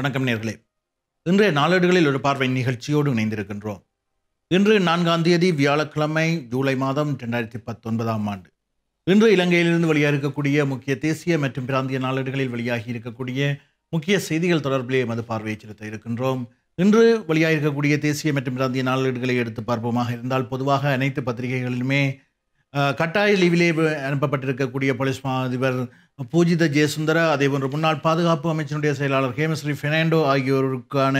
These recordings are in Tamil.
வணக்கம் நேர்களே. இன்றைய நாளேடுகளில் ஒரு பார்வை நிகழ்ச்சியோடு இணைந்திருக்கின்றோம். இன்று நான்காம் தேதி வியாழக்கிழமை ஜூலை மாதம் இரண்டாயிரத்தி பத்தொன்பதாம் ஆண்டு. இன்று இலங்கையிலிருந்து வெளியாக இருக்கக்கூடிய முக்கிய தேசிய மற்றும் பிராந்திய நாளேடுகளில் வெளியாகி இருக்கக்கூடிய முக்கிய செய்திகள் தொடர்பிலே எமது பார்வையை செலுத்த இருக்கின்றோம். இன்று வெளியாக இருக்கக்கூடிய தேசிய மற்றும் பிராந்திய நாளேடுகளை எடுத்து பார்ப்போமாக இருந்தால் பொதுவாக அனைத்து பத்திரிகைகளிலுமே கட்டாய லீவிலே அனுப்பப்பட்டிருக்கக்கூடிய போலீஸ் மா அதிபர் பூஜித ஜெயசுந்தர அதேபோன்று முன்னாள் பாதுகாப்பு அமைச்சனுடைய செயலாளர் ஹேமஸ்ரீ ஃபெர்னாண்டோ ஆகியோருக்கான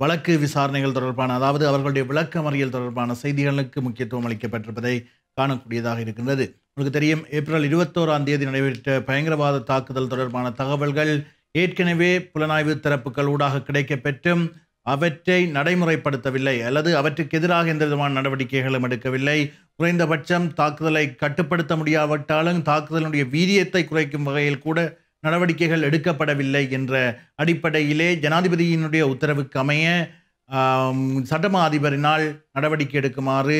வழக்கு விசாரணைகள் தொடர்பான அதாவது அவர்களுடைய விளக்கமறியல் தொடர்பான செய்திகளுக்கு முக்கியத்துவம் அளிக்கப்பட்டிருப்பதை காணக்கூடியதாக இருக்கின்றது. உங்களுக்கு தெரியும் ஏப்ரல் இருபத்தோராம் தேதி நடைபெற்ற பயங்கரவாத தாக்குதல் தொடர்பான தகவல்கள் ஏற்கனவே புலனாய்வு தரப்புகள் ஊடாக கிடைக்கப்பெற்றும் அவற்றை நடைமுறைப்படுத்தவில்லை அல்லது அவற்றுக்கு எதிராக எந்த விதமான நடவடிக்கைகளும் எடுக்கவில்லை. குறைந்தபட்சம் தாக்குதலை கட்டுப்படுத்த முடியாவிட்டாலும் தாக்குதலுடைய வீரியத்தை குறைக்கும் வகையில் கூட நடவடிக்கைகள் எடுக்கப்படவில்லை என்ற அடிப்படையிலே ஜனாதிபதியினுடைய உத்தரவுக்கு அமைய சட்டமா அதிபரினால் நடவடிக்கை எடுக்குமாறு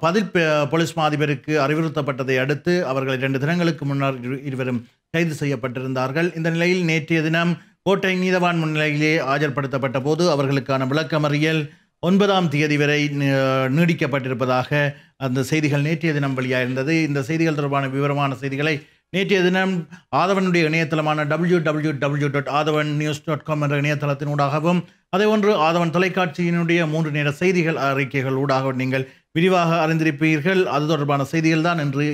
பதில் போலீஸ் மாதிபருக்கு அறிவுறுத்தப்பட்டதை அடுத்து அவர்கள் இரண்டு தினங்களுக்கு முன்னர் இரு- இருவரும் கைது செய்யப்பட்டிருந்தார்கள். இந்த நிலையில் நேற்றைய தினம் கோட்டை நீதவான் முன்னிலையிலே ஆஜர்படுத்தப்பட்ட போது அவர்களுக்கான விளக்கமறியல் ஒன்பதாம் தேதி வரை நீடிக்கப்பட்டிருப்பதாக அந்த செய்திகள் நேற்றைய தினம் வெளியாயிருந்தது. இந்த செய்திகள் தொடர்பான விவரமான செய்திகளை நேற்றைய தினம் ஆதவனுடைய இணையதளமான W W W dot Athavan news dot com என்ற இணையதளத்தினூடாகவும் அதே ஒன்று ஆதவன் தொலைக்காட்சியினுடைய மூன்று நேர செய்திகள் அறிக்கைகள் ஊடாக நீங்கள் விரிவாக அறிந்திருப்பீர்கள். அது தொடர்பான செய்திகள் தான் இன்று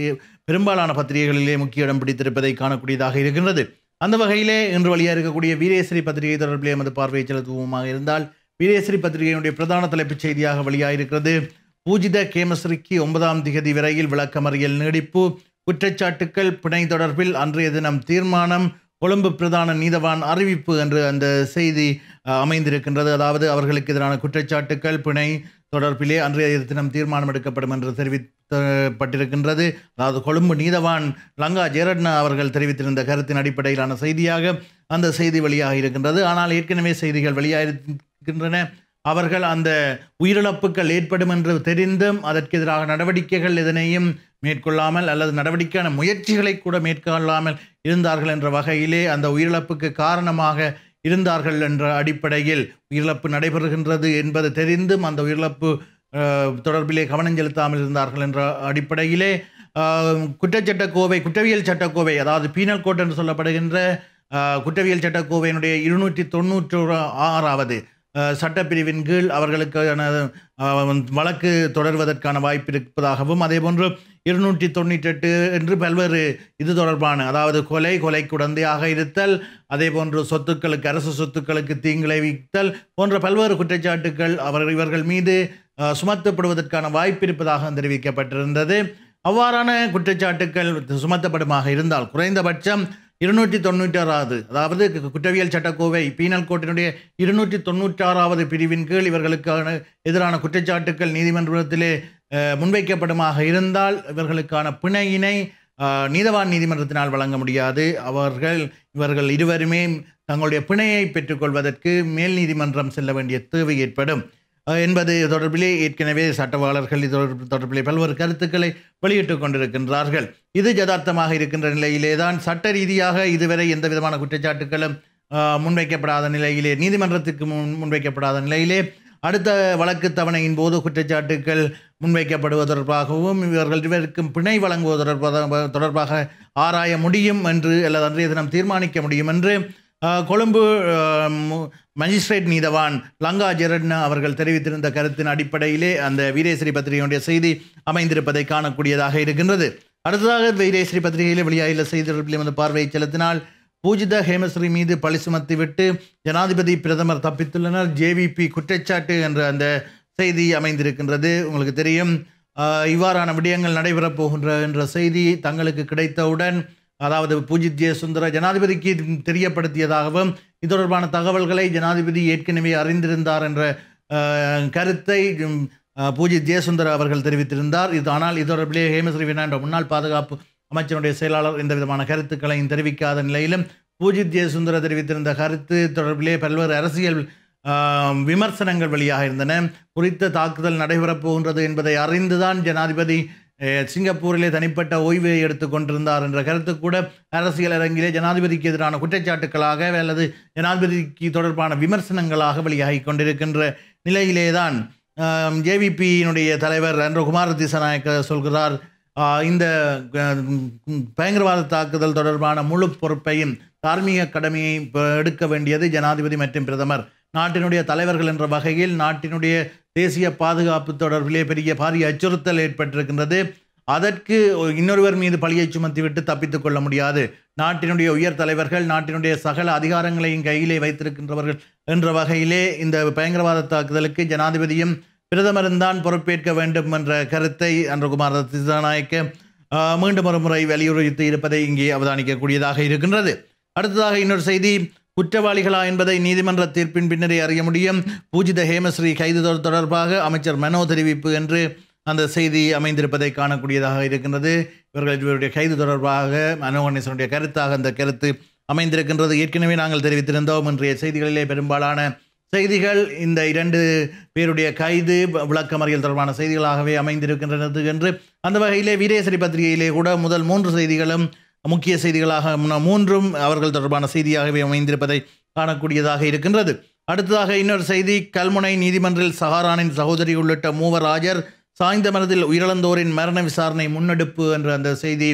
பெரும்பாலான பத்திரிகைகளிலே முக்கிய இடம் பிடித்திருப்பதை காணக்கூடியதாக இருக்கின்றது. அந்த வகையிலே இன்று வழியாக இருக்கக்கூடிய வீரேஸ்வரி பத்திரிகை தொடர்பிலே எமது பார்வையை செலுத்துவோமாக இருந்தால் வீரேஸ்வரி பத்திரிகையினுடைய பிரதான தலைப்புச் செய்தியாக வெளியாயிருக்கிறது. பூஜித கேமஸ்ரீக்கு ஒன்பதாம் திகதி விரையில் விளக்கமறியல் நீடிப்பு. குற்றச்சாட்டுக்கள் பிணை தொடர்பில் அன்றைய தினம் தீர்மானம். கொழும்பு பிரதான நீதவான் அறிவிப்பு என்று அந்த செய்தி அமைந்திருக்கின்றது. அதாவது அவர்களுக்கு எதிரான குற்றச்சாட்டுக்கள் பிணை தொடர்பிலே அன்றைய தினம் தீர்மானம் எடுக்கப்படும் என்று தெரிவிக்கப்பட்டிருக்கின்றது அதாவது கொழும்பு நீதவான் லங்கா ஜெயரட்ன அவர்கள் தெரிவித்திருந்த கருத்தின் அடிப்படையிலான செய்தியாக அந்த செய்தி வெளியாக இருக்கின்றது. ஆனால் ஏற்கனவே செய்திகள் வெளியாகிருக்கின்றன அவர்கள் அந்த உயிரிழப்புகள் ஏற்படும் என்று தெரிந்தும் அதற்கு எதிராக நடவடிக்கைகள் எதனையும் மேற்கொள்ளாமல் அல்லது நடவடிக்கையான முயற்சிகளை கூட மேற்கொள்ளாமல் இருந்தார்கள் என்ற வகையிலே அந்த உயிரிழப்புக்கு காரணமாக இருந்தார்கள் என்ற அடிப்படையில் உயிரிழப்பு நடைபெறுகின்றது என்பது தெரிந்தும் அந்த உயிரிழப்பு தொடர்பிலே கவனம் செலுத்தாமல் இருந்தார்கள் என்ற அடிப்படையிலே குற்றச்சட்டக்கோவை குற்றவியல் சட்டக்கோவை அதாவது பீனல் கோட் என்று சொல்லப்படுகின்ற குற்றவியல் சட்டக்கோவையினுடைய இருநூற்றி தொண்ணூற்றி ஆறாவது சட்டப்பிரிவின் கீழ் அவர்களுக்கான வழக்கு தொடர்வதற்கான வாய்ப்பு இருப்பதாகவும் அதேபோன்று இருநூற்றி தொண்ணூற்றெட்டு என்று பல்வேறு இது தொடர்பான அதாவது கொலை கொலை குடந்தையாக இருத்தல் அதே போன்று சொத்துக்களுக்கு அரசு சொத்துக்களுக்கு தீங்கிழைவித்தல் போன்ற பல்வேறு குற்றச்சாட்டுகள் அவர் இவர்கள் மீது சுமத்தப்படுவதற்கான வாய்ப்பு இருப்பதாக தெரிவிக்கப்பட்டிருந்தது. அவ்வாறான குற்றச்சாட்டுகள் சுமத்தப்படுமாக இருந்தால் குறைந்தபட்சம் இருநூற்றி தொண்ணூற்றாறாவது அதாவது குற்றவியல் சட்டக்கோவை பீனல் கோட்டினுடைய இருநூற்றி தொண்ணூற்றாறாவது பிரிவின் கீழ் இவர்களுக்கான எதிரான குற்றச்சாட்டுக்கள் நீதிமன்றத்திலே முன்வைக்கப்படுமாக இருந்தால் இவர்களுக்கான பிணையினை நீதவான் நீதிமன்றத்தினால் வழங்க முடியாது. அவர்கள் இவர்கள் இருவருமே தங்களுடைய பிணையை பெற்றுக்கொள்வதற்கு மேல் நீதிமன்றம் செல்ல வேண்டிய தேவை ஏற்படும். என்பது தொடர்பிலே ஏற்கனவே சட்டவாளர்கள் இது தொடர்பிலே பல்வேறு கருத்துக்களை வெளியிட்டு கொண்டிருக்கின்றார்கள். இது யதார்த்தமாக இருக்கின்ற நிலையிலே தான் சட்ட ரீதியாக இதுவரை எந்த விதமான குற்றச்சாட்டுகளும் முன்வைக்கப்படாத நிலையிலே நீதிமன்றத்துக்கு முன் முன்வைக்கப்படாத நிலையிலே அடுத்த வழக்கு தவணையின் போது குற்றச்சாட்டுக்கள் முன்வைக்கப்படுவது தொடர்பாகவும் இவர்கள் இருவருக்கும் பிணை வழங்குவது தொடர்பாக தொடர்பாக ஆராய முடியும் என்று அல்லது அன்றைய தினம் தீர்மானிக்க முடியும் என்று கொழும்பு மஜிஸ்ட்ரேட் நீதவான் லங்கா ஜெரட்ன அவர்கள் தெரிவித்திருந்த கருத்தின் அடிப்படையிலே அந்த வீரேஸ்வரி பத்திரிகையுடைய செய்தி அமைந்திருப்பதை காணக்கூடியதாக இருக்கின்றது. அடுத்ததாக வீரேஸ்வரி பத்திரிகையில் வெளியாகியுள்ள செய்தி தொடர்பில் பார்வையை செலுத்தினால் பூஜித ஹேமஸ்ரீ மீது பழி சுமத்திவிட்டு ஜனாதிபதி பிரதமர் தப்பித்துள்ளனர். ஜேவிபி குற்றச்சாட்டு என்ற அந்த செய்தி அமைந்திருக்கின்றது. உங்களுக்கு தெரியும் இவ்வாறான விடயங்கள் நடைபெறப் போகின்ற என்ற செய்தி தங்களுக்கு கிடைத்தவுடன் அதாவது பூஜித் ஜெயசுந்தர ஜனாதிபதிக்கு தெரியப்படுத்தியதாகவும் இது தொடர்பான தகவல்களை ஜனாதிபதி ஏற்கனவே அறிந்திருந்தார் என்ற கருத்தை பூஜித் ஜெயசுந்தர் அவர்கள் தெரிவித்திருந்தார். இது ஆனால் இது தொடர்பிலே ஹேமஸ்ரீ என்ற முன்னாள் பாதுகாப்பு அமைச்சருடைய செயலாளர் எந்த விதமான கருத்துக்களையும் தெரிவிக்காத நிலையிலும் பூஜித் ஜெயசுந்தர தெரிவித்திருந்த கருத்து தொடர்பிலே பல்வேறு அரசியல் விமர்சனங்கள் வெளியாக இருந்தன. குறித்த தாக்குதல் நடைபெறப் போகின்றது என்பதை அறிந்துதான் ஜனாதிபதி சிங்கப்பூரிலே தனிப்பட்ட ஓய்வை எடுத்துக் கொண்டிருந்தார் என்ற கருத்து கூட அரசியல் அரங்கிலே ஜனாதிபதிக்கு எதிரான குற்றச்சாட்டுக்களாக அல்லது ஜனாதிபதிக்கு தொடர்பான விமர்சனங்களாக வெளியாகி கொண்டிருக்கின்ற நிலையிலே தான் ஜேவிபியினுடைய தலைவர் அன்றகுமார் திசநாயக்க சொல்கிறார் இந்த பயங்கரவாத தாக்குதல் தொடர்பான முழு பொறுப்பையும் தார்மீக கடமையை எடுக்க வேண்டியது ஜனாதிபதி மற்றும் பிரதமர். நாட்டினுடைய தலைவர்கள் என்ற வகையில் நாட்டினுடைய தேசிய பாதுகாப்பு தொடர்பிலே பெரிய பாரிய அச்சுறுத்தல் ஏற்பட்டிருக்கின்றது. அதற்கு இன்னொருவர் மீது பழியை சுமத்திவிட்டு தப்பித்துக் கொள்ள முடியாது. நாட்டினுடைய உயர் தலைவர்கள் நாட்டினுடைய சகல அதிகாரங்களையும் கையிலே வைத்திருக்கின்றவர்கள் என்ற வகையிலே இந்த பயங்கரவாத தாக்குதலுக்கு ஜனாதிபதியும் பிரதமரும் தான் பொறுப்பேற்க வேண்டும் என்ற கருத்தை அன்றகுமார் திசாநாயக்க மீண்டும் ஒரு முறை வலியுறுத்தி இருப்பதை இங்கே அவதானிக்கக்கூடியதாக இருக்கின்றது. அடுத்ததாக இன்னொரு செய்தி. குற்றவாளிகளா என்பதை நீதிமன்ற தீர்ப்பின் பின்னரே அறிய முடியும். பூஜித ஹேமஸ்ரீ கைது தொடர்பாக அமைச்சர் மனோ தெரிவிப்பு என்று அந்த செய்தி அமைந்திருப்பதை காணக்கூடியதாக இருக்கின்றது. இவர்கள் இவருடைய கைது தொடர்பாக மனோ கணேசனுடைய கருத்தாக அந்த கருத்து அமைந்திருக்கின்றது. ஏற்கனவே நாங்கள் தெரிவித்திருந்தோம். இன்றைய செய்திகளிலே பெரும்பாலான செய்திகள் இந்த இரண்டு பேருடைய கைது விளக்கமறியல் தொடர்பான செய்திகளாகவே அமைந்திருக்கின்றது என்று. அந்த வகையிலே வீரேசரி பத்திரிகையிலே கூட முதல் மூன்று செய்திகளும் முக்கிய செய்திகளாக மூன்றும் அவர்கள் தொடர்பான செய்தியாகவே அமைந்திருப்பதை காணக்கூடியதாக இருக்கின்றது. அடுத்ததாக இன்னொரு செய்தி கல்முனை நீதிமன்றில் சஹாரானின் சகோதரி உள்ளிட்ட மூவர் ஆஜர் சாய்ந்த மனதில் உயிரிழந்தோரின் மரண விசாரணை முன்னெடுப்பு என்ற அந்த செய்தி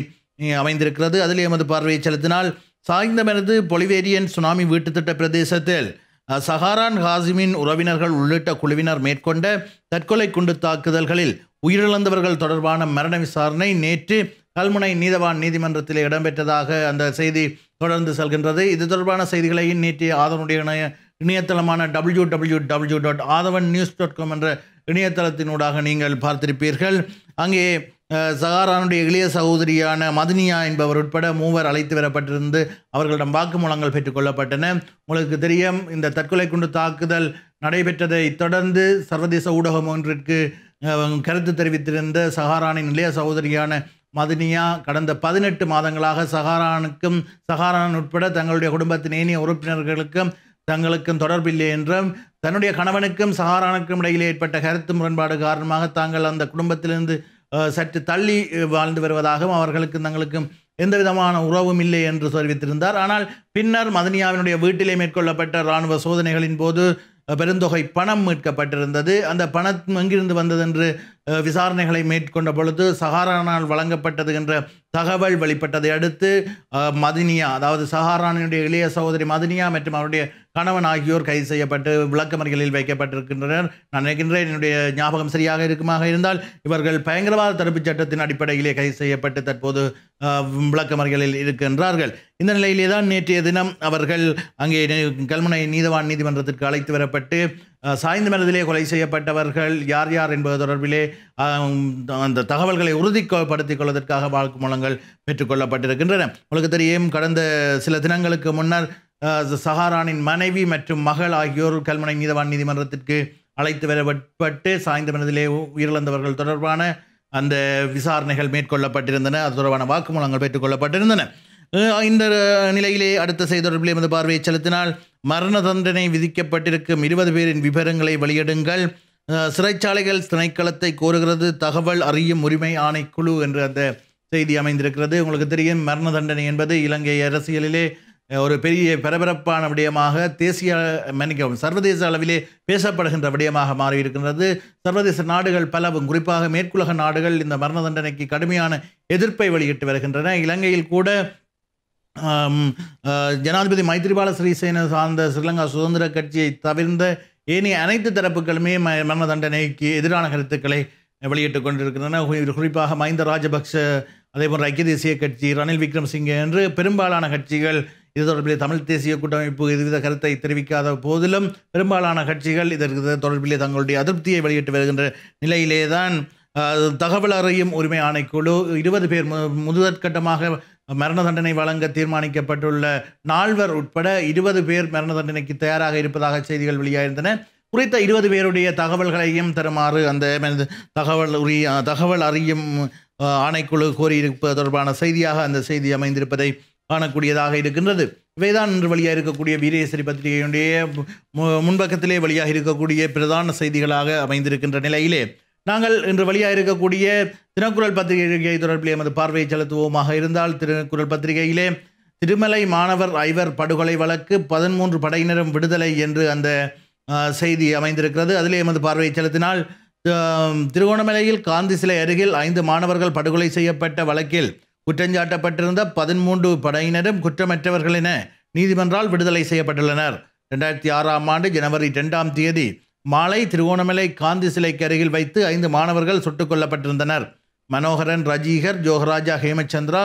அமைந்திருக்கிறது. அதில் எமது பார்வையை செலுத்தினால் சாய்ந்த மனது பொலிவேரியன் சுனாமி வீட்டுத்திட்ட பிரதேசத்தில் சஹாரான் ஹாசிமின் உறவினர்கள் உள்ளிட்ட குழுவினர் மேற்கொண்ட தற்கொலை குண்டு தாக்குதல்களில் உயிரிழந்தவர்கள் தொடர்பான மரண விசாரணை நேற்று கல்முனை நீதவான் நீதிமன்றத்தில் இடம்பெற்றதாக அந்த செய்தி தொடர்ந்து செல்கின்றது. இது தொடர்பான செய்திகளையும் நீட்டி ஆதவனுடைய இணைய இணையதளமான W W W dot Athavan news dot com என்ற இணையதளத்தினூடாக நீங்கள் பார்த்திருப்பீர்கள். அங்கே சகாரானுடைய சஹாரானுடைய இளைய சகோதரியான மதினியா என்பவர் உட்பட மூவர் அழைத்து வரப்பட்டிருந்து அவர்களிடம் வாக்குமூலங்கள் பெற்றுக்கொள்ளப்பட்டன உங்களுக்கு தெரியும் இந்த தற்கொலை குண்டு தாக்குதல் நடைபெற்றதை தொடர்ந்து சர்வதேச ஊடகம் ஒன்றிற்கு கருத்து தெரிவித்திருந்த சஹாரானின் இளைய சகோதரியான மதுனியா கடந்த பதினெட்டு மாதங்களாக சஹாரானுக்கும் சஹாரான் உட்பட தங்களுடைய குடும்பத்தின் ஏனைய உறுப்பினர்களுக்கும் தங்களுக்கும் தொடர்பில்லை என்றும் தன்னுடைய கணவனுக்கும் சஹாரானுக்கும் இடையில் ஏற்பட்ட கருத்து முரண்பாடு காரணமாக தாங்கள் அந்த குடும்பத்திலிருந்து சற்று தள்ளி வாழ்ந்து வருவதாகவும் அவர்களுக்கும் தங்களுக்கும் எந்த விதமான உறவும் இல்லை என்று தெரிவித்திருந்தார். ஆனால் பின்னர் மதனியாவினுடைய வீட்டிலே மேற்கொள்ளப்பட்ட இராணுவ சோதனைகளின் போது பெருந்தொகை பணம் மீட்கப்பட்டிருந்தது. அந்த பணம் எங்கிருந்து வந்தது என்று விசாரணைகளை மேற்கொண்ட பொழுது சஹாரானால் வழங்கப்பட்டது என்ற தகவல் வெளிப்பட்டதை அடுத்து மதினியா அதாவது சஹாரானுடைய இளைய சகோதரி மதினியா மற்றும் அவருடைய கணவன் ஆகியோர் கைது செய்யப்பட்டு விளக்கமறிகளில் வைக்கப்பட்டிருக்கின்றனர். நான் நினைக்கின்றேன் என்னுடைய ஞாபகம் சரியாக இருக்குமாக இருந்தால் இவர்கள் பயங்கரவாத தடுப்புச் சட்டத்தின் அடிப்படையிலே கைது செய்யப்பட்டு தற்போது விளக்கமறிகளில் இருக்கின்றார்கள். இந்த நிலையிலே தான் நேற்றைய தினம் அவர்கள் அங்கே கல்முனை நீதவான் நீதிமன்றத்திற்கு அழைத்து வரப்பட்டு சாய்ந்த மனதிலே கொலை செய்யப்பட்டவர்கள் யார் யார் என்பது தொடர்பிலே அந்த தகவல்களை உறுதிப்படுத்திக் கொள்வதற்காக வாக்குமூலங்கள் பெற்றுக்கொள்ளப்பட்டிருக்கின்றன உங்களுக்கு தெரியும் கடந்த சில தினங்களுக்கு முன்னர் சஹாரானின் மனைவி மற்றும் மகள் ஆகியோர் கல்முனை நீதவான் நீதிமன்றத்திற்கு அழைத்து வரப்பட்டு சாய்ந்த மனதிலே உயிரிழந்தவர்கள் தொடர்பான அந்த விசாரணைகள் மேற்கொள்ளப்பட்டிருந்தன. அது தொடர்பான வாக்குமூலங்கள் பெற்றுக்கொள்ளப்பட்டிருந்தன. இந்த நிலையிலே அடுத்த செய்தி எமது பார்வையை செலுத்தினால் மரண தண்டனை விதிக்கப்பட்டிருக்கும். இருபது பேரின் விவரங்களை வெளியிடுங்கள். சிறைச்சாலைகள் திணைக்களத்தை கோருகிறது. தகவல் அறியும் உரிமை ஆணைக்குழு என்று அந்த செய்தி அமைந்திருக்கிறது. உங்களுக்கு தெரியும் மரண தண்டனை என்பது இலங்கை அரசியலிலே ஒரு பெரிய பரபரப்பான விடயமாக தேசிய மன்னிக்கவும் சர்வதேச அளவிலே பேசப்படுகின்ற விடயமாக மாறியிருக்கின்றது. சர்வதேச நாடுகள் பலவும் குறிப்பாக மேற்குலக நாடுகள் இந்த மரண தண்டனைக்கு கடுமையான எதிர்ப்பை வெளியிட்டு வருகின்றன. இலங்கையில் கூட ஜனாதிபதி மைத்ரிபால சிறிசேன சார்ந்த ஸ்ரீலங்கா சுதந்திர கட்சியை தவிர்ந்த ஏனைய அனைத்து தரப்புகளுமே ம- மரண தண்டனைக்கு எதிரான கருத்துக்களை வெளியிட்டுக் கொண்டிருக்கின்றன. குறிப்பாக மஹிந்த ராஜபக்ஷ அதேபோன்ற ஐக்கிய தேசிய கட்சி ரணில் விக்ரமசிங்கே என்று பெரும்பாலான கட்சிகள் இது தொடர்பிலே தமிழ் தேசிய கூட்டமைப்பு எதுவித கருத்தை தெரிவிக்காத போதிலும் பெரும்பாலான கட்சிகள் இதற்கு தொடர்பிலே தங்களுடைய அதிருப்தியை வெளியிட்டு வருகின்ற நிலையிலே தான் தகவல் அறியும் உரிமை ஆணைக்குழு இருபது பேர் மு- முதற்கட்டமாக மரண தண்டனை வழங்க தீர்மானிக்கப்பட்டுள்ள நால்வர் உட்பட இருபது பேர் மரண தண்டனைக்கு தயாராக இருப்பதாக செய்திகள் வெளியாயிருந்தன. குறித்த இருபது பேருடைய தகவல்களையும் தருமாறு அந்த தகவல் உரிய தகவல் அறியும் ஆணைக்குழு கோரியிருப்பது தொடர்பான செய்தியாக அந்த செய்தி அமைந்திருப்பதை காணக்கூடியதாக இருக்கின்றது. இவைதான் இன்று வெளியாக இருக்கக்கூடிய வீரேசரி பத்திரிகையுடைய மு- முன்பக்கத்திலே வெளியாக இருக்கக்கூடிய பிரதான செய்திகளாக அமைந்திருக்கின்ற நிலையிலே. நாங்கள் இன்று வெளியாக இருக்கக்கூடிய திருக்குறள் பத்திரிகை தொடர்பில் எமது பார்வையை செலுத்துவோமாக இருந்தால் திருக்குறள் பத்திரிகையிலே திருமலை மாணவர் ஐவர் படுகொலை வழக்கு பதிமூன்று படையினரும் விடுதலை என்று அந்த செய்தி அமைந்திருக்கிறது. அதிலே எமது பார்வையை செலுத்தினால் திருகோணமலையில் காந்தி சிலை அருகில் ஐந்து மாணவர்கள் படுகொலை செய்யப்பட்ட வழக்கில் குற்றஞ்சாட்டப்பட்டிருந்த பதிமூன்று படையினரும் குற்றமற்றவர்கள் என நீதிமன்றால் விடுதலை செய்யப்பட்டுள்ளனர். ரெண்டாயிரத்தி ஆறாம் ஆண்டு ஜனவரி ரெண்டாம் தேதி மாலை திருகோணமலை காந்தி சிலைக்கு அருகில் வைத்து ஐந்து மாணவர்கள் சுட்டுக் கொல்லப்பட்டிருந்தனர். மனோகரன் ரஜீகர் ஜோகராஜா ஹேமச்சந்திரா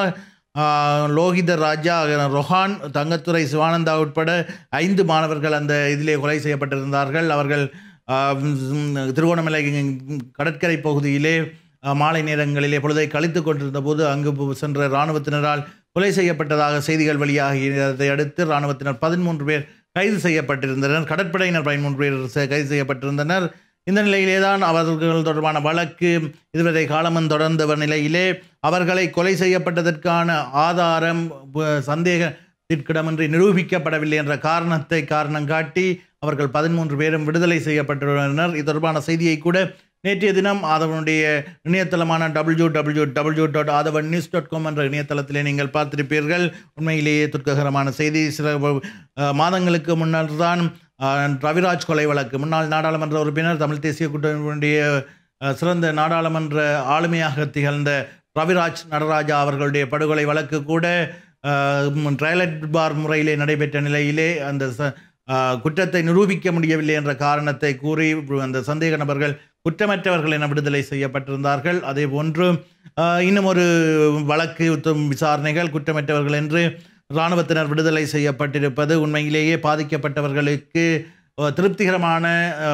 லோகிதர் ராஜா ரொஹான் தங்கத்துறை சிவானந்தா உட்பட ஐந்து மாணவர்கள் அந்த இதிலே கொலை செய்யப்பட்டிருந்தார்கள். அவர்கள் திருவோணமலை திருகோணமலை கடற்கரை பகுதியிலே மாலை நேரங்களிலே பொழுதை கழித்து கொண்டிருந்த போது அங்கு சென்ற இராணுவத்தினரால் கொலை செய்யப்பட்டதாக செய்திகள் வெளியாகியதை அடுத்து இராணுவத்தினர் பதிமூன்று பேர் கைது செய்யப்பட்டிருந்தனர். கடற்படையினர் பதிமூன்று பேர் கைது செய்யப்பட்டிருந்தனர். இந்த நிலையிலே தான் அவர்கள் தொடர்பான வழக்கு இதுவரை காலமும் தொடர்ந்த நிலையிலே அவர்களை கொலை செய்யப்பட்டதற்கான ஆதாரம் சந்தேகத்திற்கிடமின்றி நிரூபிக்கப்படவில்லை என்ற காரணத்தை காரணம் காட்டி அவர்கள் பதிமூன்று பேரும் விடுதலை செய்யப்பட்டுள்ளனர். இது தொடர்பான செய்தியை கூட நேற்றைய தினம் ஆதவனுடைய இணையதளமான W W W dot Athavan news dot com என்ற இணையதளத்திலே நீங்கள் பார்த்திருப்பீர்கள். உண்மையிலேயே துர்க்ககரமான செய்தி. சில மாதங்களுக்கு முன்னர் தான் ரவிராஜ் கொலை வழக்கு. முன்னாள் நாடாளுமன்ற உறுப்பினர் தமிழ் தேசிய கூட்டணியுடைய சிறந்த நாடாளுமன்ற ஆளுமையாக திகழ்ந்த ரவிராஜ் நடராஜா அவர்களுடைய படுகொலை வழக்கு கூட ட்ரைலட் பார் முறையிலே நடைபெற்ற நிலையிலே அந்த ச- குற்றத்தை நிரூபிக்க முடியவில்லை என்ற காரணத்தை கூறி அந்த சந்தேக நபர்கள் குற்றமற்றவர்கள் என விடுதலை செய்யப்பட்டிருந்தார்கள். அதே போன்று இன்னும் ஒரு வழக்கு விசாரணைகள் குற்றமற்றவர்கள் என்று இராணுவத்தினர் விடுதலை செய்யப்பட்டிருப்பது உண்மையிலேயே பாதிக்கப்பட்டவர்களுக்கு திருப்திகரமான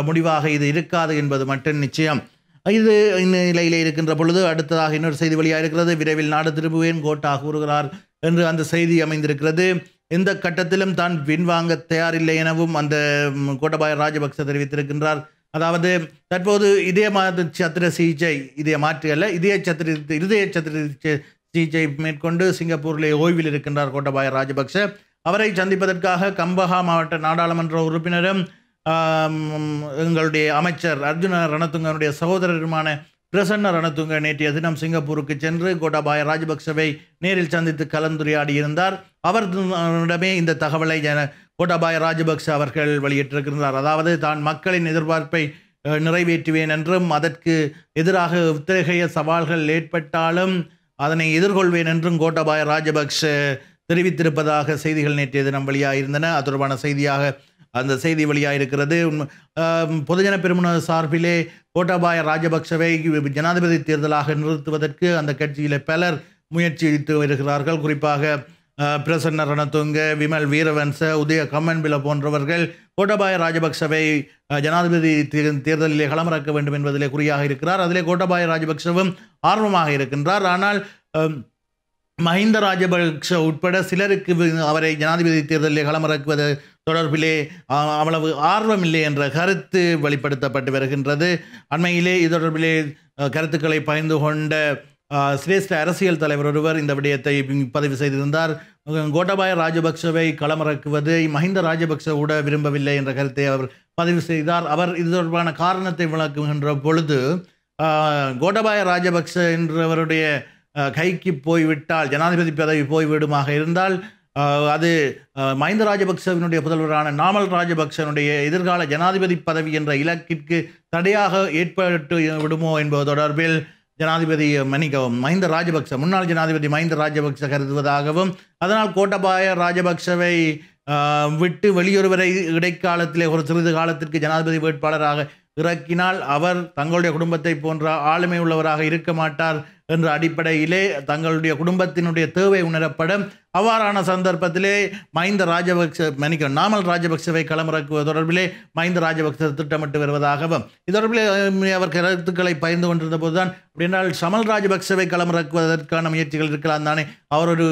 முடிவாக இது இருக்காது என்பது மட்டும் நிச்சயம். இது இந்த இருக்கின்ற பொழுது அடுத்ததாக இன்னொரு செய்தி வெளியாக இருக்கிறது விரைவில் நாடு திரும்புவேன் கோட்டா கூறுகிறார் என்று அந்த செய்தி அமைந்திருக்கிறது. எந்த கட்டத்திலும் தான் பின்வாங்க தயாரில்லை எனவும் அந்த கோட்டபாய ராஜபக்ச தெரிவித்திருக்கின்றார். அதாவது தற்போது இதய மாத சத்திர சிகிச்சை இதய மாற்று அல்ல இதய சத்திர இருதய சத்திர சிகிச்சை மேற்கொண்டு சிங்கப்பூரிலே ஓய்வில் இருக்கின்றார் கோட்டபாய ராஜபக்ச. அவரை சந்திப்பதற்காக கம்பஹா மாவட்ட நாடாளுமன்ற உறுப்பினரும் எங்களுடைய அமைச்சர் அர்ஜுன ரணத்துங்கனுடைய சகோதரருமான பிரசன்ன ரணதுங்க. நேற்றைய தினம் சிங்கப்பூருக்கு சென்று கோட்டாபாய ராஜபக்சவை நேரில் சந்தித்து கலந்துரையாடியிருந்தார். அவரிடமே இந்த தகவலை ஜன கோட்டாபாய ராஜபக்ச அவர்கள் வெளியிட்டிருக்கின்றார். அதாவது தான் மக்களின் எதிர்பார்ப்பை நிறைவேற்றுவேன் என்றும் அதற்கு எதிராக இத்தகைய சவால்கள் ஏற்பட்டாலும் அதனை எதிர்கொள்வேன் என்றும் கோட்டாபாய ராஜபக்ஷ தெரிவித்திருப்பதாக செய்திகள் நேற்றைய தினம் வெளியாகியிருந்தன. அது தொடர்பான செய்தியாக அந்த செய்தி வழியாக இருக்கிறது. பொதுஜன பெருமன சார்பிலே கோட்டாபாய ராஜபக்சவை ஜனாதிபதி தேர்தலாக நிறுத்துவதற்கு அந்த கட்சியில் பலர் முயற்சித்து வருகிறார்கள். குறிப்பாக பிரசன்ன ரணத்துங்க விமல் வீரவன்ச உதய கம்மன்பில போன்றவர்கள் கோட்டாபாய ராஜபக்சவை ஜனாதிபதி தேர்தலிலே களமிறக்க வேண்டும் என்பதிலே குறியாக இருக்கிறார். அதிலே கோட்டாபாய ராஜபக்சவும் ஆர்வமாக இருக்கின்றார். ஆனால் மஹிந்த ராஜபக்ஷ உட்பட சிலருக்கு அவரை ஜனாதிபதி தேர்தலில் களமிறக்குவது தொடர்பிலே அவ்வளவு ஆர்வம் இல்லை என்ற கருத்து வெளிப்படுத்தப்பட்டு வருகின்றது. அண்மையிலே இது தொடர்பிலே கருத்துக்களை பகிர்ந்து கொண்ட சிரேஷ்ட அரசியல் தலைவர் ஒருவர் இந்த விடயத்தை பதிவு செய்திருந்தார். கோட்டபாய ராஜபக்சவை களமிறக்குவதை மஹிந்த ராஜபக்ச கூட விரும்பவில்லை என்ற கருத்தை அவர் பதிவு செய்தார். அவர் இது தொடர்பான காரணத்தை விளக்குகின்ற பொழுது கோட்டபாய ராஜபக்ச என்றவருடைய கைக்கு போய்விட்டால் ஜனாதிபதி பதவி போய்விடுமாக இருந்தால் அது மஹிந்த ராஜபக்சவினுடைய புதல்வரான நாமல் ராஜபக்சனுடைய எதிர்கால ஜனாதிபதி பதவி என்ற இலக்கிற்கு தடையாக ஏற்பட்டு விடுமோ என்பது தொடர்பில் ஜனாதிபதி மன்னிக்கவும் மஹிந்த ராஜபக்ச முன்னாள் ஜனாதிபதி மஹிந்த ராஜபக்ச கருதுவதாகவும் அதனால் கோட்டபாய ராஜபக்சவை விட்டு வெளியொருவரை இடைக்காலத்திலே ஒரு சிறிது காலத்திற்கு ஜனாதிபதி வேட்பாளராக இறக்கினால் அவர் தங்களுடைய குடும்பத்தை போன்ற ஆளுமை உள்ளவராக இருக்க மாட்டார் என்ற அடிப்படையிலே தங்களுடைய குடும்பத்தினுடைய தேவை உணரப்படும். அவ்வாறான சந்தர்ப்பத்திலே மஹிந்த ராஜபக்ச மன்னிக்க நாமல் ராஜபக்சவை களமிறக்குவது தொடர்பிலே மஹிந்த ராஜபக்ச திட்டமிட்டு வருவதாகவும் இது தொடர்பில் அவர் கருத்துக்களை பகிர்ந்து கொண்டிருந்த போதுதான் அப்படின்னால் சமல் ராஜபக்சவை களமிறக்குவதற்கான முயற்சிகள் இருக்கலாம் தானே அவர் ஒரு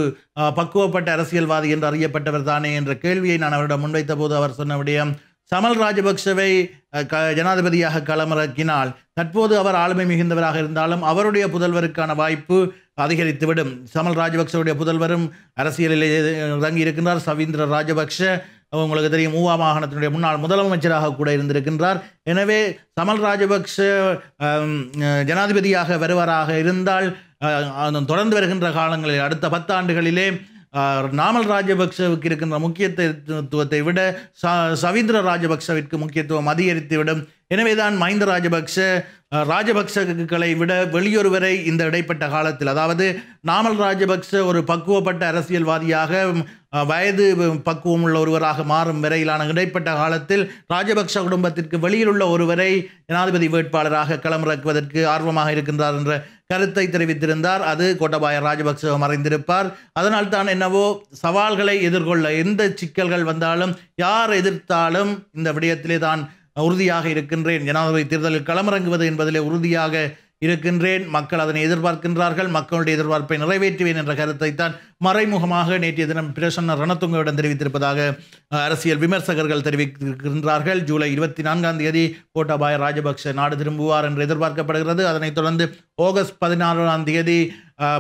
பக்குவப்பட்ட அரசியல்வாதி என்று அறியப்பட்டவர் தானே என்ற கேள்வியை நான் அவரிடம் முன்வைத்த போது அவர் சொன்ன விடயம் சமல் ராஜபக்சவை க ஜனாதிபதியாக களமிறக்கினால் தற்போது அவர் ஆளுமை மிகுந்தவராக இருந்தாலும் அவருடைய புதல்வருக்கான வாய்ப்பு அதிகரித்துவிடும். சமல் ராஜபக்சவுடைய புதல்வரும் அரசியலில் இறங்கி இருக்கின்றார். சவீந்திர ராஜபக்ஷ உங்களுக்கு தெரியும் மூவா மாகாணத்தினுடைய முன்னாள் முதலமைச்சராக கூட இருந்திருக்கின்றார். எனவே சமல் ராஜபக்ஷ ஜனாதிபதியாக வருவராக இருந்தால் தொடர்ந்து வருகின்ற காலங்களில் அடுத்த பத்தாண்டுகளிலே நாமல் ராஜபக்சவுக்கு இருக்கின்ற முக்கியத்துவத்தை விட ச சவீந்திர ராஜபக்சவிற்கு முக்கியத்துவம் அதிகரித்துவிடும். எனவேதான் மஹிந்த ராஜபக்ச ராஜபக்சகளை விட வெளியொருவரை இந்த இடைப்பட்ட காலத்தில் அதாவது நாமல் ராஜபக்ச ஒரு பக்குவப்பட்ட அரசியல்வாதியாக வயது பக்குவம் உள்ள ஒருவராக மாறும் வரையிலான இடைப்பட்ட காலத்தில் ராஜபக்ச குடும்பத்திற்கு வெளியில் உள்ள ஒருவரை ஜனாதிபதி வேட்பாளராக களமிறக்குவதற்கு ஆர்வமாக இருக்கின்றார் என்ற கருத்தை தெரிவித்திருந்தார். அது கோட்டபாய ராஜபக்ச மறைந்திருப்பார். அதனால் தான் என்னவோ சவால்களை எதிர்கொள்ள எந்த சிக்கல்கள் வந்தாலும் யார் எதிர்த்தாலும் இந்த விடயத்திலே தான் உறுதியாக இருக்கின்றேன். ஜனாதிபதி தேர்தலில் களமிறங்குவது என்பதிலே உறுதியாக இருக்கின்றேன். மக்கள் அதனை எதிர்பார்க்கின்றார்கள். மக்களுடைய எதிர்பார்ப்பை நிறைவேற்றுவேன் என்ற கருத்தை தான் மறைமுகமாக நேற்றைய தினம் பிரசன்ன ரணத்துங்கவிடம் தெரிவித்திருப்பதாக அரசியல் விமர்சகர்கள் தெரிவித்திருக்கின்றார்கள். ஜூலை இருபத்தி நான்காம் தேதி கோட்டாபாய ராஜபக்ஷ நாடு திரும்புவார் என்று எதிர்பார்க்கப்படுகிறது. அதனைத் தொடர்ந்து ஆகஸ்ட் பதினாறாம் தேதி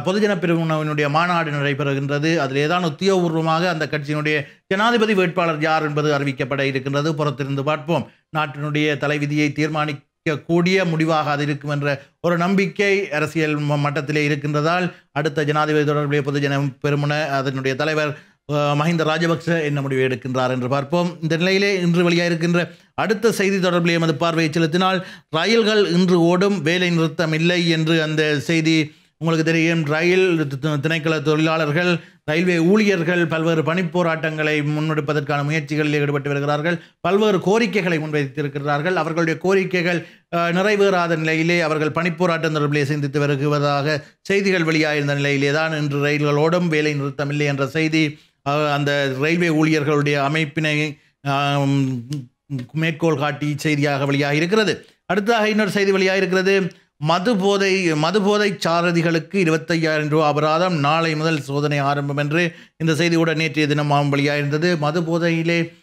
பொதுஜன பிரிவினவினுடைய மாநாடு நடைபெறுகின்றது. அதில் ஏதான் உத்தியோகபூர்வமாக அந்த கட்சியினுடைய ஜனாதிபதி வேட்பாளர் யார் என்பது அறிவிக்கப்பட இருக்கின்றது. புறத்திருந்து பார்ப்போம். நாட்டினுடைய தலைவிதியை தீர்மானி கூடிய முடிவாக அது இருக்கும் என்ற ஒரு நம்பிக்கை அரசியல் மட்டத்திலே இருக்கின்றதால் அடுத்த ஜனாதிபதி தொடர்புடைய பொதுஜன பெருமன அதனுடைய தலைவர் மஹிந்த ராஜபக்ச என்ன முடிவு எடுக்கின்றார் என்று பார்ப்போம். இந்த நிலையிலே இன்று வெளியாக இருக்கின்ற அடுத்த செய்தி தொடர்பில் எமது பார்வையை செலுத்தினால் ரயில்கள் இன்று ஓடும் வேலை நிறுத்தம் இல்லை என்று அந்த செய்தி உங்களுக்கு தெரியும். ரயில் திணைக்கள தொழிலாளர்கள் ரயில்வே ஊழியர்கள் பல்வேறு பணிப்போராட்டங்களை முன்னெடுப்பதற்கான முயற்சிகளில் ஈடுபட்டு வருகிறார்கள். பல்வேறு கோரிக்கைகளை முன்வைத்திருக்கிறார்கள். அவர்களுடைய கோரிக்கைகள் நிறைவேறாத நிலையிலே அவர்கள் பணிப்போராட்டம் தொடர்பிலே சிந்தித்து வருவதாக செய்திகள் வெளியாயிருந்த நிலையிலே தான் இன்று ரயில்களோடும் வேலை நிறுத்தமில்லை என்ற செய்தி அந்த ரயில்வே ஊழியர்களுடைய அமைப்பினை மேற்கோள் காட்டி செய்தியாக வெளியாக இருக்கிறது அடுத்ததாக இன்னொரு செய்தி வெளியாக இருக்கிறது மது போதை மது போதை சாரதிகளுக்கு இருபத்தையாயிரம் ரூபாய் அபராதம். நாளை முதல் சோதனை ஆரம்பம் என்று இந்த செய்தியோட நேற்றைய தினம் வழியாக இருந்தது மது போதையிலே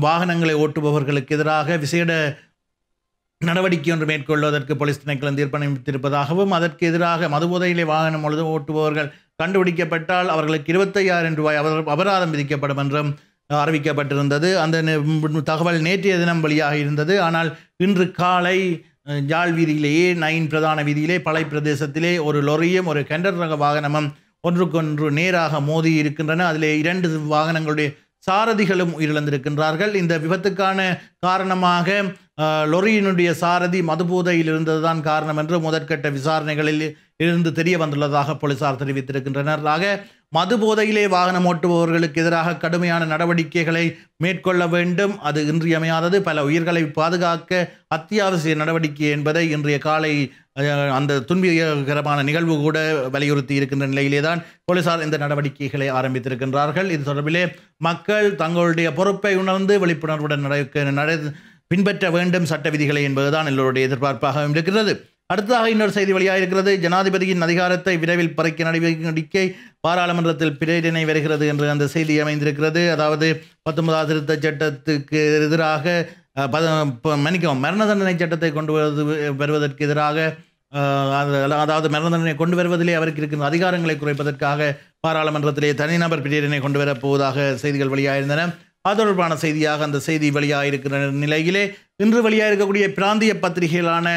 வாகனங்களை ஓட்டுபவர்களுக்கு எதிராக விசேட நடவடிக்கை ஒன்று மேற்கொள்வதற்கு போலீஸ் திணைக்களம் தீர்ப்பளித்திருப்பதாகவும் அதற்கு எதிராக மது போதையிலே வாகனம் முழுது ஓட்டுபவர்கள் கண்டுபிடிக்கப்பட்டால் அவர்களுக்கு இருபத்தையாயிரம் ரூபாய் அபர- அபராதம் விதிக்கப்படும் என்றும் அறிவிக்கப்பட்டிருந்தது. அந்த தகவல் நேற்றைய தினம் வழியாக இருந்தது. ஆனால் இன்று காலை ஜாழ் வீதியிலேயே நைன் பிரதான வீதியிலே பளை பிரதேசத்திலே ஒரு லொரியும் ஒரு கெண்டர் ரக வாகனமும் ஒன்றுக்கொன்று நேராக மோதி இருக்கின்றன. அதிலே இரண்டு வாகனங்களுடைய சாரதிகளும் உயிரிழந்திருக்கின்றார்கள். இந்த விபத்துக்கான காரணமாக லொரியினுடைய சாரதி மதுபோதையில் இருந்ததுதான் காரணம் என்று முதற்கட்ட விசாரணைகளில் இருந்து தெரிய வந்துள்ளதாக போலீசார் தெரிவித்திருக்கின்றனர் ஆக மது போதையிலே வாகனம் ஓட்டுபவர்களுக்கு எதிராக கடுமையான நடவடிக்கைகளை மேற்கொள்ள வேண்டும். அது இன்றியமையாதது. பல உயிர்களை பாதுகாக்க அத்தியாவசிய நடவடிக்கை என்பதை இன்றைய காலை அந்த துன்பிகரமான நிகழ்வு கூட வலியுறுத்தி இருக்கின்ற நிலையிலே தான் போலீசார் இந்த நடவடிக்கைகளை ஆரம்பித்திருக்கின்றார்கள். இது தொடர்பிலே மக்கள் தங்களுடைய பொறுப்பை உணர்ந்து விழிப்புணர்வுடன் நடக்க நட பின்பற்ற வேண்டும் சட்ட விதிகளை என்பதுதான் எல்லோருடைய எதிர்பார்ப்பாகவும் இருக்கிறது. அடுத்ததாக இன்னொரு செய்தி வெளியாக இருக்கிறது. ஜனாதிபதியின் அதிகாரத்தை விரைவில் பறிக்க நடவடிக்கை பாராளுமன்றத்தில் பிரேரணை வருகிறது என்று அந்த செய்தி அமைந்திருக்கிறது. அதாவது பத்தொன்பதாவது திருத்த சட்டத்துக்கு எதிராக பத மன்னிக்கவும் மரண தண்டனை சட்டத்தை கொண்டு வருவது வருவதற்கு எதிராக அதாவது மரண தண்டனை கொண்டு வருவதிலே அவருக்கு இருக்கின்ற அதிகாரங்களை குறைப்பதற்காக பாராளுமன்றத்திலே தனிநபர் பிரேரணை கொண்டு வரப்போவதாக செய்திகள் வெளியாயிருந்தன அது தொடர்பான செய்தியாக அந்த செய்தி வெளியாக இருக்கிற நிலையிலே இன்று வெளியாக இருக்கக்கூடிய பிராந்திய பத்திரிகைகளான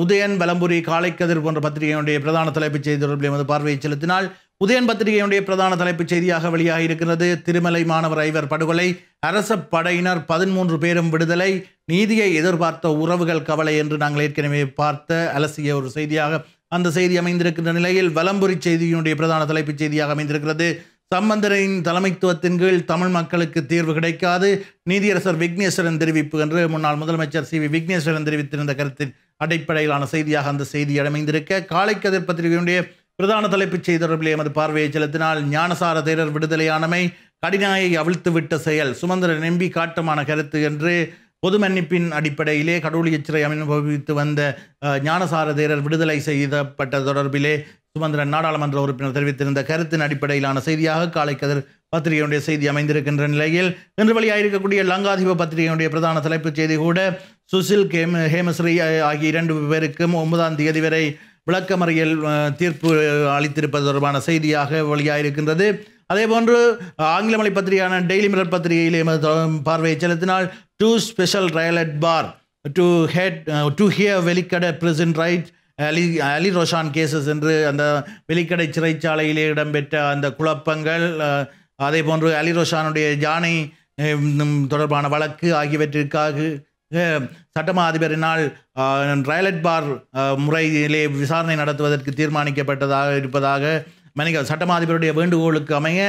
உதயன் பலம்புரி காலைக்கதிர் போன்ற பத்திரிகையுடைய பிரதான தலைப்புச் செய்தி தொடர்பில் எமது பார்வையை செலுத்தினால் உதயன் பத்திரிகையுடைய பிரதான தலைப்புச் செய்தியாக வெளியாக இருக்கிறது திருமலை மாணவர் ஐவர் படுகொலை அரச படையினர் பதிமூன்று பேரும் விடுதலை நீதியை எதிர்பார்த்த உறவுகள் கவலை என்று நாங்கள் ஏற்கனவே பார்த்த அலசிய ஒரு செய்தியாக அந்த செய்தி அமைந்திருக்கின்ற நிலையில் வலம்புரி செய்தியினுடைய பிரதான தலைப்புச் செய்தியாக அமைந்திருக்கிறது. சம்பந்தரின் தலைமைத்துவத்தின் கீழ் தமிழ் மக்களுக்கு தீர்வு கிடைக்காது. நீதியரசர் விக்னேஸ்வரன் தெரிவிப்பு என்று முன்னாள் முதலமைச்சர் சி வி விக்னேஸ்வரன் தெரிவித்திருந்த கருத்தின் அடிப்படையிலான செய்தியாக அந்த செய்தி அமைந்திருக்க காலைக்கதிர் பத்திரிகையுடைய பிரதான தலைப்புச் செய்தி தொடர்பில் எமது பார்வையை செலுத்தினால் ஞானசார தேரர் விடுதலையானமை கடினாயை அவிழ்த்து விட்ட செயல். சுமந்திரன் நம்பி காட்டமான கருத்து என்று பொது மன்னிப்பின் அடிப்படையிலே கடவுளிய சிறை அனுபவித்து வந்த ஞானசார தேரர் விடுதலை செய்யப்பட்ட தொடர்பிலே சுமந்திரன் நாடாளுமன்ற உறுப்பினர் தெரிவித்திருந்த கருத்தின் அடிப்படையிலான செய்தியாக காலை கதிர் பத்திரிகையுடைய செய்தி அமைந்திருக்கின்ற நிலையில் இன்று வெளியாயிருக்கக்கூடிய லங்காதிப பத்திரிகையுடைய பிரதான தலைப்புச் செய்தி கூட சுசில் கேம் ஹேமஸ்ரீ ஆகிய இரண்டு பேருக்கும் ஒன்பதாம் தேதி வரை விளக்கமறியல் தீர்ப்பு அளித்திருப்பது தொடர்பான செய்தியாக வெளியாயிருக்கின்றது. அதே போன்று ஆங்கில மொழி பத்திரிகையான டெய்லி மிரர் பத்திரிகையில் எமது பார்வையை செலுத்தினால் two special trial at bar to head to hear Welikada prison riot Ali Ali Roshan cases என்று அந்த வெலிக்கடை சிறைச்சாலையிலே இடம்பெற்ற அந்த குழப்பங்கள் அதே போன்று அலி ரோஷானுடைய ஜானை தொடர்பான வழக்கு ஆகியவற்றிற்காக சட்டமா அதிபரினால் ரயலட் பார் முறையிலே விசாரணை நடத்துவதற்கு தீர்மானிக்கப்பட்டதாக இருப்பதாக மனித சட்டமா அதிபருடைய வேண்டுகோளுக்கு அமைய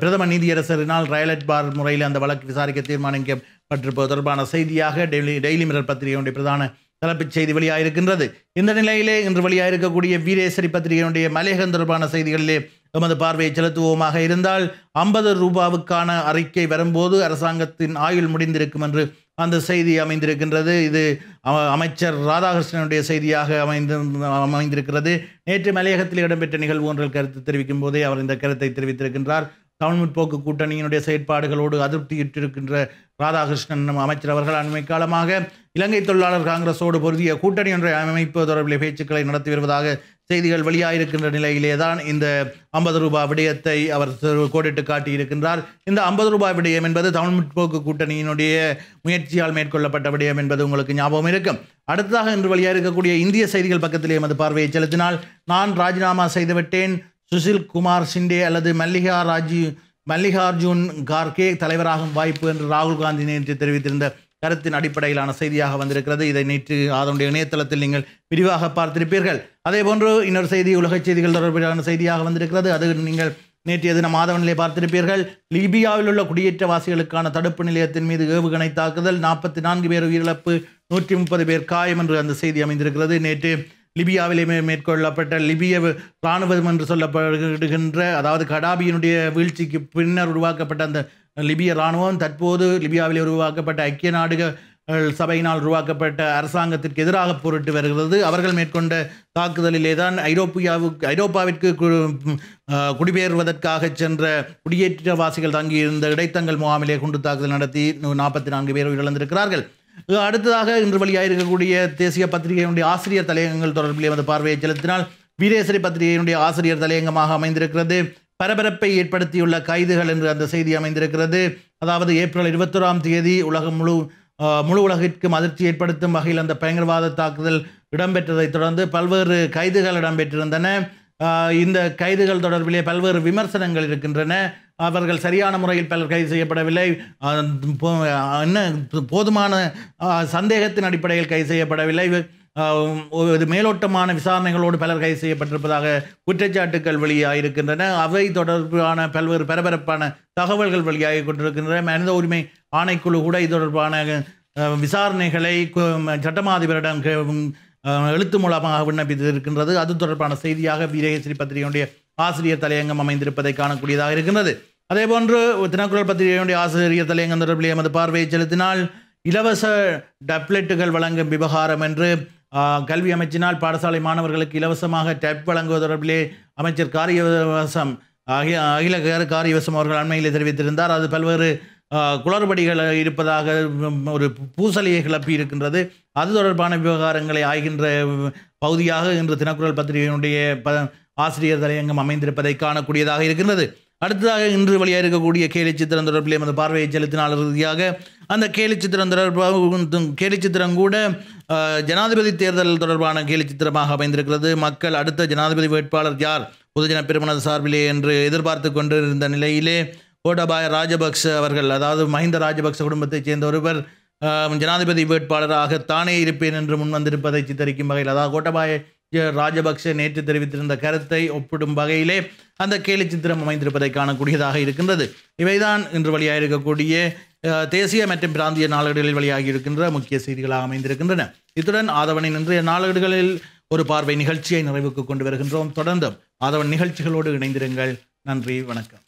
பிரதம நீதியரசரினால் ரயலட் பார் முறையில் அந்த வழக்கு விசாரிக்க தீர்மானிக்கப்பட்டிருப்பது தொடர்பான செய்தியாக டெய்லி டெய்லி மிரர் பத்திரிகையுடைய பிரதான தலைப்புச் செய்தி வெளியாயிருக்கின்றது. இந்த நிலையிலே இன்று வெளியாயிருக்கக்கூடிய வீரேஸ்வரி பத்திரிகையினுடைய மலையகம் தொடர்பான செய்திகளிலே எமது பார்வையை செலுத்துவோமாக இருந்தால் ஐம்பது ரூபாவுக்கான அறிக்கை வரும்போது அரசாங்கத்தின் ஆயுள் முடிந்திருக்கும் என்று அந்த செய்தி அமைந்திருக்கின்றது. இது அமைச்சர் ராதாகிருஷ்ணனுடைய செய்தியாக அமைந்து அமைந்திருக்கிறது. நேற்று மலையகத்தில் இடம்பெற்ற நிகழ்வு ஒன்றில் கருத்து தெரிவிக்கும் போதே அவர் இந்த கருத்தை தெரிவித்திருக்கின்றார். தமிழ் முற்போக்கு கூட்டணியினுடைய செயற்பாடுகளோடு அதிருப்தியிட்டிருக்கின்ற ராதாகிருஷ்ணன் அமைச்சர் அவர்கள் அண்மை காலமாக இலங்கை தொழிலாளர் காங்கிரஸோடு பொருதிய கூட்டணி ஒன்றை அமைப்பு தொடர்பில் பேச்சுக்களை நடத்தி வருவதாக செய்திகள் வெளியாயிருக்கின்ற நிலையிலே தான் இந்த ஐம்பது ரூபாய் விடயத்தை அவர் கோடிட்டு காட்டியிருக்கின்றார். இந்த ஐம்பது ரூபாய் விடயம் என்பது தமிழ் முற்போக்கு கூட்டணியினுடைய முயற்சியால் மேற்கொள்ளப்பட்ட விடயம் என்பது உங்களுக்கு ஞாபகம் இருக்கும். அடுத்ததாக இன்று வெளியாயிருக்கக்கூடிய இந்திய செய்திகள் பக்கத்திலே எமது பார்வையை செலுத்தினால் நான் ராஜினாமா செய்துவிட்டேன். சுசில் குமார் சிண்டே அல்லது மல்லிகா ராஜி மல்லிகார்ஜுன் கார்கே தலைவராகும் வாய்ப்பு என்று ராகுல் காந்தி நேற்று தெரிவித்திருந்த கருத்தின் அடிப்படையிலான செய்தியாக வந்திருக்கிறது. இதை நேற்று அதனுடைய இணையதளத்தில் நீங்கள் விரிவாக பார்த்திருப்பீர்கள். அதே போன்று இன்னொரு செய்தி உலக செய்திகள் தொடர்பிலான செய்தியாக வந்திருக்கிறது. அது நீங்கள் நேற்றைய தினம் மாதவனிலே பார்த்திருப்பீர்கள். லிபியாவில் உள்ள குடியேற்றவாசிகளுக்கான தடுப்பு நிலையத்தின் மீது ஏவுகணை தாக்குதல் நாற்பத்தி நான்கு பேர் உயிரிழப்பு நூற்றி முப்பது பேர் காயம் என்று அந்த செய்தி அமைந்திருக்கிறது. நேற்று லிபியாவிலே மேற்கொள்ளப்பட்ட லிபிய இராணுவம் என்று சொல்லப்படுகின்ற அதாவது கடாபியினுடைய வீழ்ச்சிக்கு பின்னர் உருவாக்கப்பட்ட அந்த லிபிய இராணுவம் தற்போது லிபியாவிலே உருவாக்கப்பட்ட ஐக்கிய நாடுகள் சபையினால் உருவாக்கப்பட்ட அரசாங்கத்திற்கு எதிராக போரிட்டு வருகிறது. அவர்கள் மேற்கொண்ட தாக்குதலிலே தான் ஐரோப்பியாவுக்கு ஐரோப்பாவிற்கு கு- குடிபெயர்வதற்காக சென்ற குடியேற்றவாசிகள் தங்கியிருந்த இடைத்தங்கள் முகாமிலே குண்டு தாக்குதல் நடத்தி நாற்பத்தி நான்கு பேர் உயிரிழந்திருக்கிறார்கள். அடுத்ததாக இன்று இருக்கக்கூடிய தேசிய பத்திரிகையினுடைய ஆசிரியர் தலையங்கங்கள் தொடர்பில் எமது பார்வையை செலுத்தினால் வீரேசரி பத்திரிகையினுடைய ஆசிரியர் தலையங்கமாக அமைந்திருக்கிறது. பரபரப்பை ஏற்படுத்தியுள்ள கைதுகள் என்று அந்த செய்தி அமைந்திருக்கிறது. அதாவது ஏப்ரல் இருபத்தொராம் தேதி உலகம் முழு முழு உலகிற்கும் அதிர்ச்சி ஏற்படுத்தும் வகையில் அந்த பயங்கரவாத தாக்குதல் இடம்பெற்றதைத் தொடர்ந்து பல்வேறு கைதுகள் இடம்பெற்றிருந்தன. இந்த கைதுகள் தொடர்பிலே பல்வேறு விமர்சனங்கள் இருக்கின்றன. அவர்கள் சரியான முறையில் பலர் கைது செய்யப்படவில்லை. போ- என்ன போதுமான சந்தேகத்தின் அடிப்படையில் கைது செய்யப்படவில்லை. ஒரு மேலோட்டமான விசாரணைகளோடு பலர் கைது செய்யப்பட்டிருப்பதாக குற்றச்சாட்டுக்கள் வெளியாகியிருக்கின்றன அவை தொடர்பான பல்வேறு பரபரப்பான தகவல்கள் வெளியாகி கொண்டிருக்கின்றன. மனித உரிமை ஆணைக்குழு கூட இது தொடர்பான விசாரணைகளை சட்டமாதிபரிடம் எழுத்து மூலமாக விண்ணப்பித்திருக்கின்றது. அது தொடர்பான செய்தியாக வீரகேசரி பத்திரிகையுடைய ஆசிரியர் தலையங்கம் அமைந்திருப்பதை காணக்கூடியதாக இருக்கின்றது. அதேபோன்று தினக்குரல் பத்திரிகையுடைய ஆசிரியர் தலையங்கம் தொடர்பில் எமது பார்வையை செலுத்தினால் இலவச டப்லெட்டுகள் வழங்கும் விவகாரம் என்று கல்வி அமைச்சினால் பாடசாலை மாணவர்களுக்கு இலவசமாக டேப் வழங்குவது தொடர்பிலே அமைச்சர் காரியவசம் அகில அகில காரியவசம் அவர்கள் அண்மையில் தெரிவித்திருந்தார். அது பல்வேறு குளறுபடிகள் இருப்பதாக ஒரு பூசலியை கிளப்பி இருக்கின்றது. அது தொடர்பான விவகாரங்களை ஆய்கின்ற பகுதியாக இன்று தினக்குரல் பத்திரிகையினுடைய ப ஆசிரியர் தலையங்கம் அமைந்திருப்பதை காணக்கூடியதாக இருக்கின்றது. அடுத்ததாக இன்று வழியாக இருக்கக்கூடிய கேலி சித்திரம் தொடர்பில் எமது பார்வையை செலுத்தினால் இறுதியாக அந்த கேலி சித்திரம் தொடர்பாக கேலி சித்திரம் கூட ஜனாதிபதி தேர்தல் தொடர்பான கேலி சித்திரமாக அமைந்திருக்கிறது. மக்கள் அடுத்த ஜனாதிபதி வேட்பாளர் யார்? பொதுஜன பெருமனது சார்பிலே என்று எதிர்பார்த்து கொண்டிருந்த நிலையிலே கோட்டாபாய ராஜபக்ச அவர்கள் அதாவது மஹிந்த ராஜபக்ச குடும்பத்தைச் சேர்ந்த ஒருவர் ஜனாதிபதி வேட்பாளராக தானே இருப்பேன் என்று முன்வந்திருப்பதை சித்தரிக்கும் வகையில் அதாவது கோட்டாபாய ஜ- ராஜபக்ச நேற்று தெரிவித்திருந்த கருத்தை ஒப்பிடும் வகையிலே அந்த கேலி சித்திரம் அமைந்திருப்பதை காணக்கூடியதாக இருக்கின்றது. இவைதான் இன்று வழியாக இருக்கக்கூடிய தேசிய மற்றும் பிராந்திய நாளேடுகளில் வெளியாகி இருக்கின்ற முக்கிய செய்திகளாக அமைந்திருக்கின்றன. இத்துடன் ஆதவனின் இன்றைய நாளேடுகளில் ஒரு பார்வை நிகழ்ச்சியை நிறைவுக்கு கொண்டு வருகின்றோம். தொடர்ந்தும் ஆதவன் நிகழ்ச்சிகளோடு இணைந்திருங்கள். நன்றி வணக்கம்.